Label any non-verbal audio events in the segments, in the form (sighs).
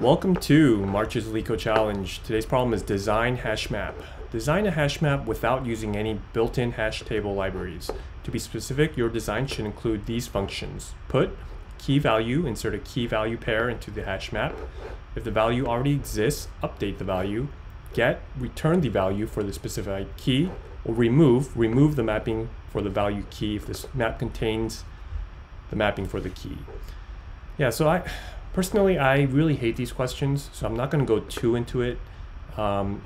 Welcome to March's LeetCode Challenge. Today's problem is design hash map. Design a hash map without using any built-in hash table libraries. To be specific, your design should include these functions. Put, key value, insert a key value pair into the hash map. If the value already exists, update the value. Get, return the value for the specified key. Or remove, remove the mapping for the value key if this map contains the mapping for the key. Yeah, so I personally I really hate these questions, so I'm not going to go too into it. Um,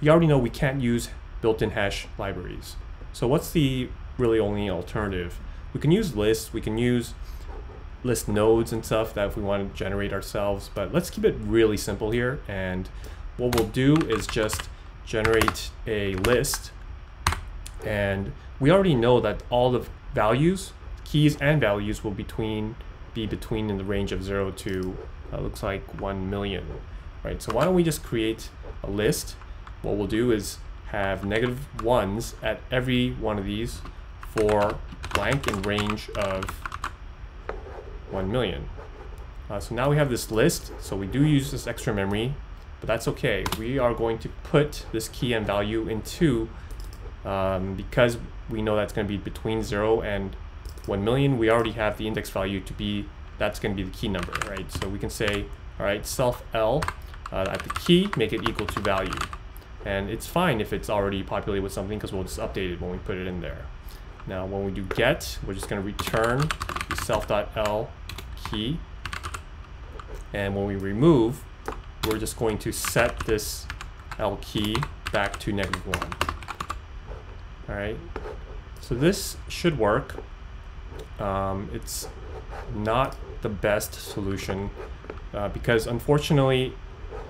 we already know we can't use built-in hash libraries. So what's the really only alternative? We can use lists, we can use list nodes and stuff that if we want to generate ourselves, but let's keep it really simple here. And what we'll do is just generate a list. And we already know that all the values, keys and values will be between be between in the range of 0 to uh, looks like 1 million right? So why don't we just create a list? What we'll do is have negative ones at every one of these for blank in range of 1 million. Uh, so now we have this list so we do use this extra memory but that's okay. We are going to put this key and value into um, because we know that's going to be between 0 and 1 million, we already have the index value to be, that's going to be the key number, right? So we can say, all right, self L uh, at the key, make it equal to value. And it's fine if it's already populated with something because we'll just update it when we put it in there. Now, when we do get, we're just going to return self.l key. And when we remove, we're just going to set this L key back to negative 1. All right, so this should work. Um, it's not the best solution uh, because unfortunately,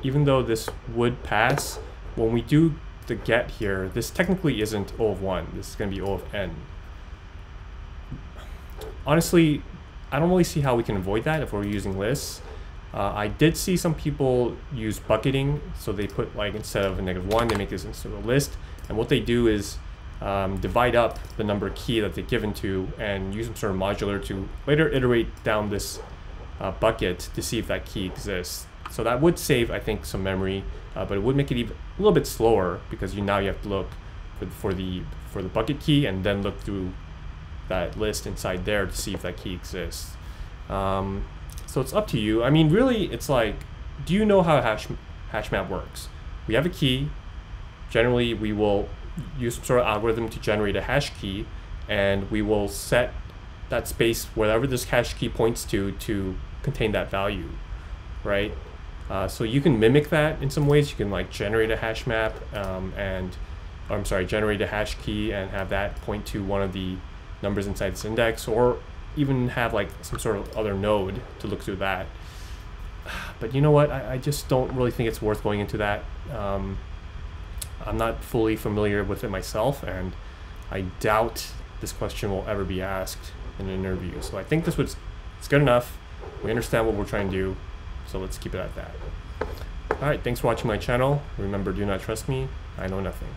even though this would pass, when we do the get here, this technically isn't O of 1. This is going to be O of n. Honestly, I don't really see how we can avoid that if we're using lists. Uh, I did see some people use bucketing, so they put like instead of a negative 1, they make this into a list. And what they do is um, divide up the number key that they're given to and use some sort of modular to later iterate down this uh, bucket to see if that key exists. So that would save, I think, some memory, uh, but it would make it even a little bit slower because you now you have to look for, for the for the bucket key and then look through that list inside there to see if that key exists. Um, so it's up to you. I mean, really, it's like, do you know how hash hash map works? We have a key. Generally, we will use some sort of algorithm to generate a hash key and we will set that space wherever this hash key points to to contain that value right? Uh, so you can mimic that in some ways. You can like generate a hash map um, and I'm sorry generate a hash key and have that point to one of the numbers inside this index or even have like some sort of other node to look through that. (sighs) But you know what? I, I just don't really think it's worth going into that. Um, I'm not fully familiar with it myself, and I doubt this question will ever be asked in an interview. So I think this was it's good enough. We understand what we're trying to do, so let's keep it at that. All right, thanks for watching my channel. Remember, do not trust me. I know nothing.